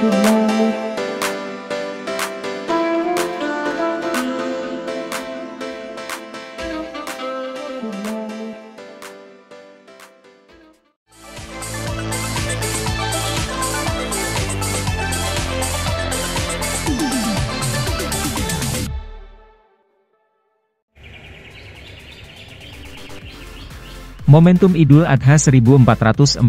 Good. Momentum Idul Adha 1443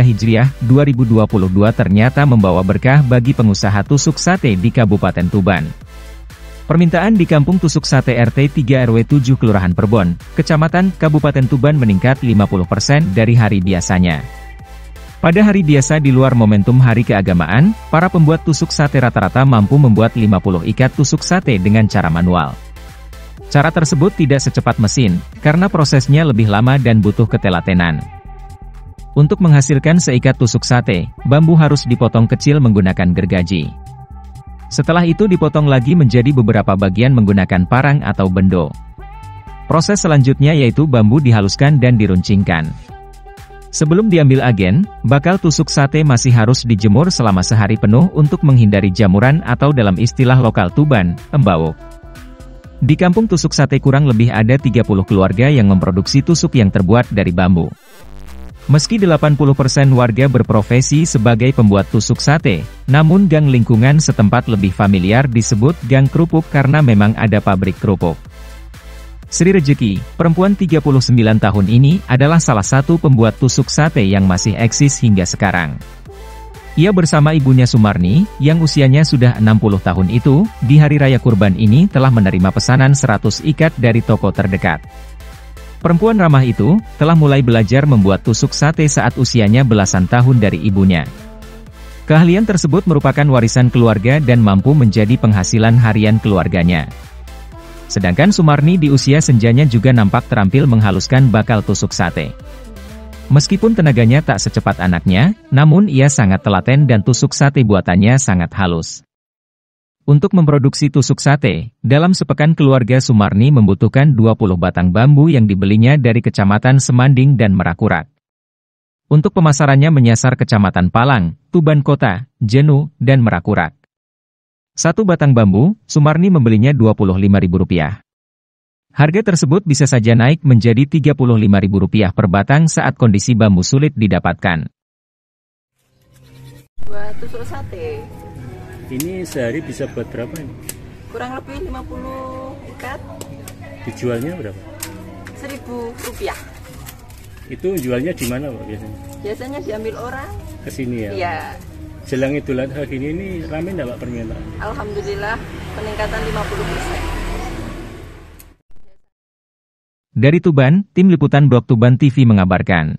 Hijriah 2022 ternyata membawa berkah bagi pengusaha tusuk sate di Kabupaten Tuban. Permintaan di Kampung Tusuk Sate RT 3 RW 7 Kelurahan Perbon, Kecamatan Kabupaten Tuban meningkat 50% dari hari biasanya. Pada hari biasa di luar momentum hari keagamaan, para pembuat tusuk sate rata-rata mampu membuat 50 ikat tusuk sate dengan cara manual. Cara tersebut tidak secepat mesin, karena prosesnya lebih lama dan butuh ketelatenan. Untuk menghasilkan seikat tusuk sate, bambu harus dipotong kecil menggunakan gergaji. Setelah itu dipotong lagi menjadi beberapa bagian menggunakan parang atau bendo. Proses selanjutnya yaitu bambu dihaluskan dan diruncingkan. Sebelum diambil agen, bakal tusuk sate masih harus dijemur selama sehari penuh untuk menghindari jamuran atau dalam istilah lokal Tuban, embau. Di kampung tusuk sate kurang lebih ada 30 keluarga yang memproduksi tusuk yang terbuat dari bambu. Meski 80% warga berprofesi sebagai pembuat tusuk sate, namun gang lingkungan setempat lebih familiar disebut gang kerupuk karena memang ada pabrik kerupuk. Sri Rejeki, perempuan 39 tahun ini, adalah salah satu pembuat tusuk sate yang masih eksis hingga sekarang. Ia bersama ibunya Sumarni, yang usianya sudah 60 tahun itu, di Hari Raya Kurban ini telah menerima pesanan 100 ikat dari toko terdekat. Perempuan ramah itu, telah mulai belajar membuat tusuk sate saat usianya belasan tahun dari ibunya. Keahlian tersebut merupakan warisan keluarga dan mampu menjadi penghasilan harian keluarganya. Sedangkan Sumarni di usia senjanya juga nampak terampil menghaluskan bakal tusuk sate. Meskipun tenaganya tak secepat anaknya, namun ia sangat telaten dan tusuk sate buatannya sangat halus. Untuk memproduksi tusuk sate, dalam sepekan keluarga Sumarni membutuhkan 20 batang bambu yang dibelinya dari kecamatan Semanding dan Merakurak. Untuk pemasarannya menyasar kecamatan Palang, Tuban Kota, Jenu, dan Merakurak. Satu batang bambu, Sumarni membelinya Rp25.000. Harga tersebut bisa saja naik menjadi Rp35.000 per batang saat kondisi bambu sulit didapatkan. Buat tusuk sate. Ini sehari bisa buat berapa ini? Kurang lebih 50 ikat. Dijualnya berapa? Seribu rupiah. Itu jualnya di mana Pak biasanya? Biasanya diambil orang. Ke sini ya? Iya. Jelang Idul Adha gini ini rame enggak Pak permintaan? Alhamdulillah peningkatan 50 persen. Dari Tuban, Tim Liputan Blok Tuban TV mengabarkan.